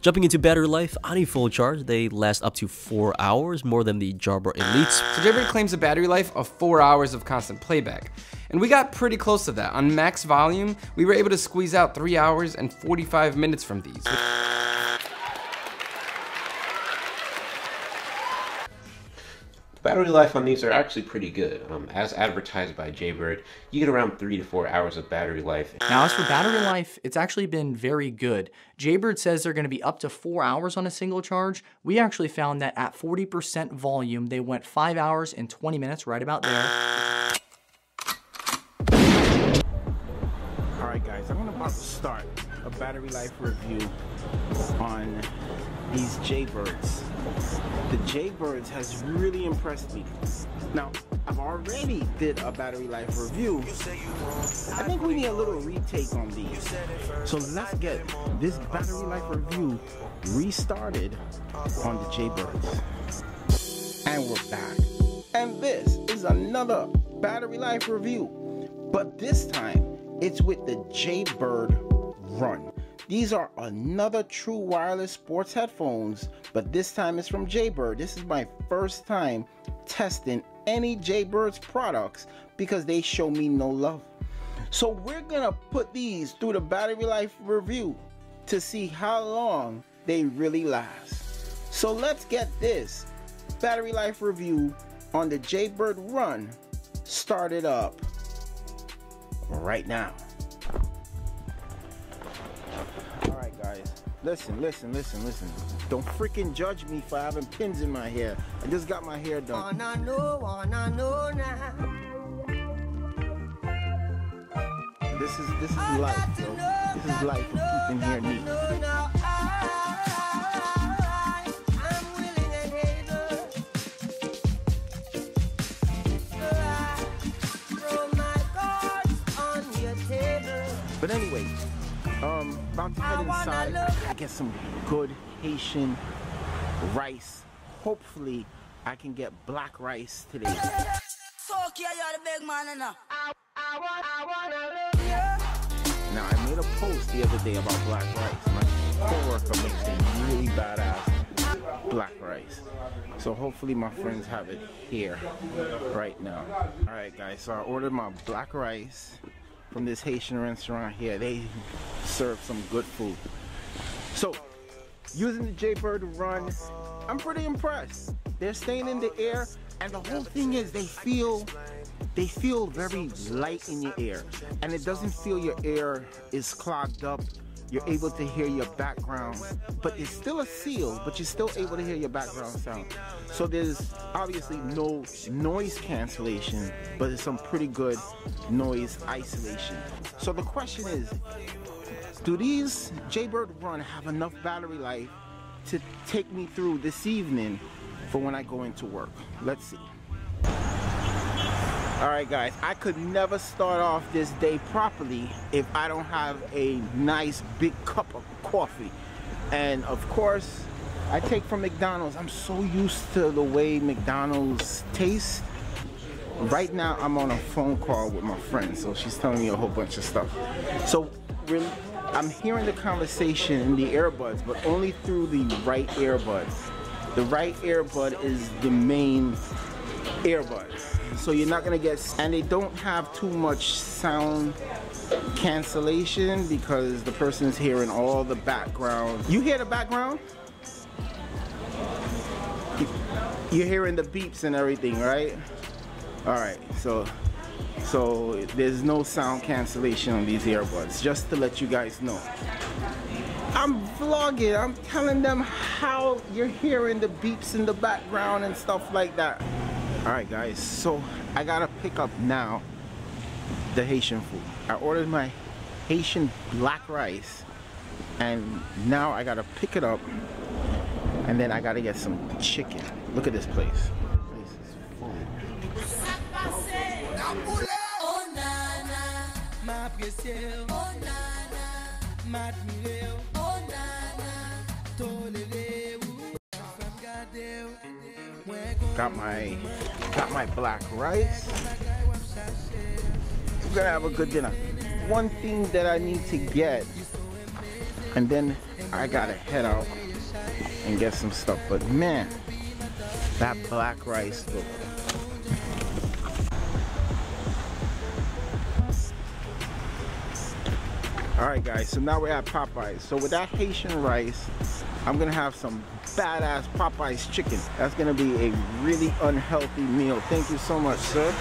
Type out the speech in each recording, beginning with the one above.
Jumping into battery life, on a full charge, they last up to 4 hours, more than the Jabra Elites. So Jaybird claims a battery life of 4 hours of constant playback. And we got pretty close to that. On max volume, we were able to squeeze out 3 hours and 45 minutes from these. Battery life on these are actually pretty good. Um, as advertised by Jaybird, you get around three to four hours of battery life. Now, as for battery life, it's actually been very good. Jaybird says they're going to be up to four hours on a single charge. We actually found that at 40% volume, they went five hours and 20 minutes, right about there. All right, guys, I'm about to start a battery life review on these Jaybirds. The Jaybirds has really impressed me. Now, I've already did a battery life review. I think we need a little retake on these. So let's get this battery life review restarted on the Jaybirds. And we're back. And this is another battery life review. But this time, it's with the Jaybird Run. These are another true wireless sports headphones, but this time it's from Jaybird. This is my first time testing any Jaybird's products because they show me no love. So we're gonna put these through the battery life review to see how long they really last. So let's get this battery life review on the Jaybird Run started up right now. Listen, listen, listen, listen. Don't freaking judge me for having pins in my hair. I just got my hair done. Wanna know, wanna know now. This is this is life, yo. This is life of keeping hair neat. But anyway, um, about to head inside, get some good Haitian rice. Hopefully, I can get black rice today. Now, I made a post the other day about black rice. My coworker makes a really badass black rice. So hopefully my friends have it here right now. All right, guys, so I ordered my black rice from this Haitian restaurant here. They serve some good food. So, using the Jaybird run, I'm pretty impressed. They're staying in the air, and the whole thing is they feel they feel very light in your ear, and it doesn't feel your ear is clogged up you're able to hear your background, but it's still a seal, but you're still able to hear your background sound. So there's obviously no noise cancellation, but there's some pretty good noise isolation. So the question is, do these Jaybird Run have enough battery life to take me through this evening for when I go into work? Let's see. Alright guys, I could never start off this day properly if I don't have a nice big cup of coffee. And of course, I take from McDonald's. I'm so used to the way McDonald's tastes. Right now, I'm on a phone call with my friend, so she's telling me a whole bunch of stuff. So, really, I'm hearing the conversation in the earbuds, but only through the right earbuds. The right earbud is the main earbud so you're not gonna get and they don't have too much sound cancellation because the person's hearing all the background. You hear the background? You're hearing the beeps and everything right? All right so so there's no sound cancellation on these earbuds just to let you guys know. I'm vlogging I'm telling them how you're hearing the beeps in the background and stuff like that all right guys so i gotta pick up now the haitian food. I ordered my haitian black rice and now i gotta pick it up and then i gotta get some chicken. Look at this place. This is full Got my got my black rice. We're gonna have a good dinner. One thing that I need to get, and then I gotta head out and get some stuff. But man, that black rice look. Alright guys, so now we're at Popeyes. So with that Haitian rice, I'm gonna have some badass Popeyes chicken. That's gonna be a really unhealthy meal. Thank you so much, sir.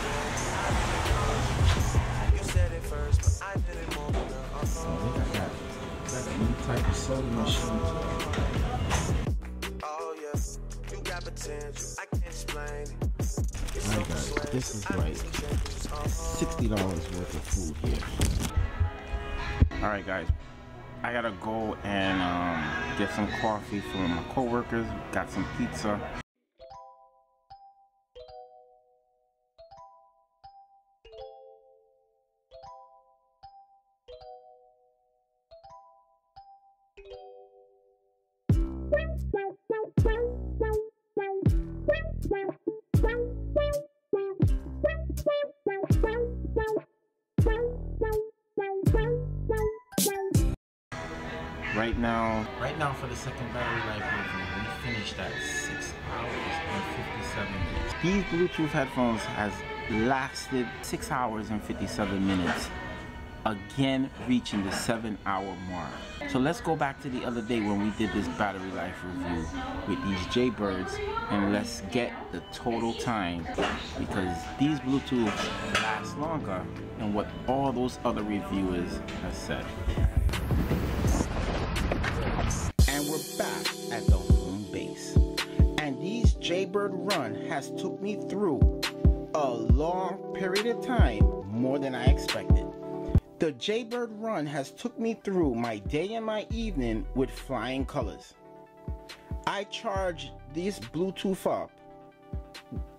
type of soda machine. Oh yeah, you got potential. I can't explain it. Alright guys, this is like $60 worth of food here. Alright guys, I gotta go and um, get some coffee for my coworkers. Got some pizza. Right now, right now for the second battery life review, we finished at six hours and 57 minutes. These Bluetooth headphones has lasted six hours and 57 minutes again reaching the seven hour mark. So let's go back to the other day when we did this battery life review with these Jaybirds and let's get the total time because these Bluetooths last longer than what all those other reviewers have said. Jaybird run has took me through a long period of time more than I expected. The Jaybird run has took me through my day and my evening with flying colors. I charged this Bluetooth up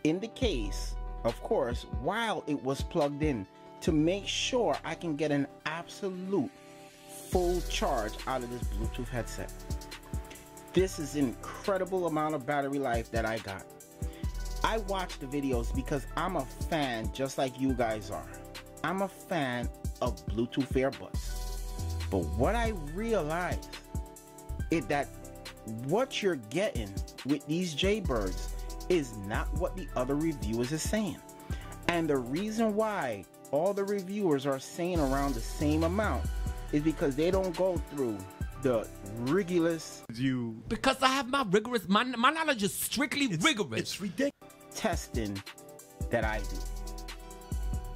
in the case, of course, while it was plugged in to make sure I can get an absolute full charge out of this Bluetooth headset. This is incredible amount of battery life that I got. I watch the videos because I'm a fan just like you guys are. I'm a fan of Bluetooth earbuds. But what I realized is that what you're getting with these Jaybirds is not what the other reviewers are saying. And the reason why all the reviewers are saying around the same amount is because they don't go through the rigorous you because I have my rigorous my, my knowledge is strictly it's, rigorous. It's ridiculous. Testing that I do.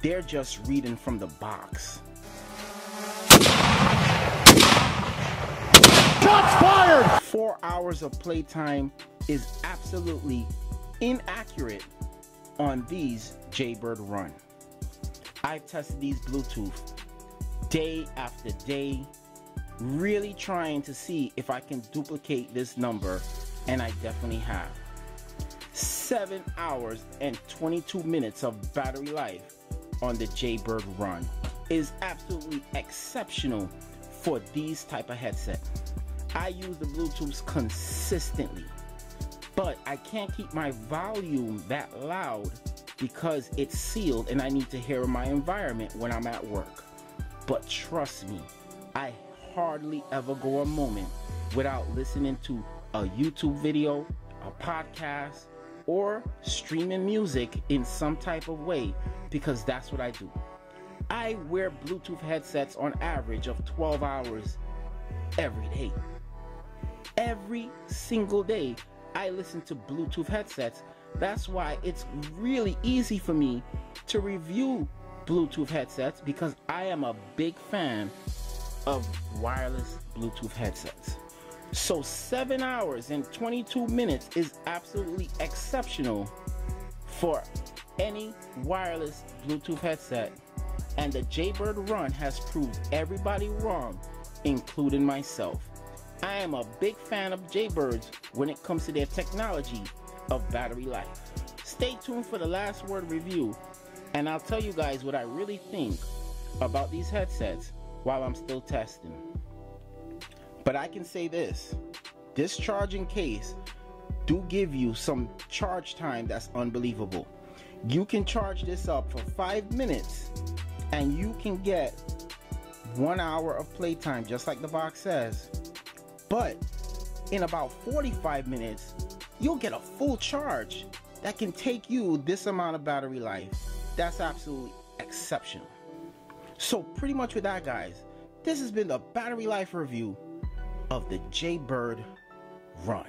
They're just reading from the box. Shots fired! Four hours of playtime is absolutely inaccurate on these Jaybird Run. I've tested these Bluetooth day after day, really trying to see if I can duplicate this number, and I definitely have. Seven hours and 22 minutes of battery life on the Jaybird Run is absolutely exceptional for these type of headset. I use the Bluetooths consistently, but I can't keep my volume that loud because it's sealed and I need to hear my environment when I'm at work. But trust me, I hardly ever go a moment without listening to a YouTube video, a podcast, or streaming music in some type of way because that's what I do. I wear Bluetooth headsets on average of 12 hours every day. Every single day, I listen to Bluetooth headsets. That's why it's really easy for me to review Bluetooth headsets because I am a big fan of wireless Bluetooth headsets. So 7 hours and 22 minutes is absolutely exceptional for any wireless Bluetooth headset. And the Jaybird Run has proved everybody wrong, including myself. I am a big fan of Jaybirds when it comes to their technology of battery life. Stay tuned for the last word review, and I'll tell you guys what I really think about these headsets while I'm still testing. But I can say this this charging case do give you some charge time that's unbelievable. You can charge this up for five minutes and you can get one hour of playtime, just like the box says. But in about 45 minutes, you'll get a full charge that can take you this amount of battery life. That's absolutely exceptional. So pretty much with that guys, this has been the battery life review of the Jaybird Run.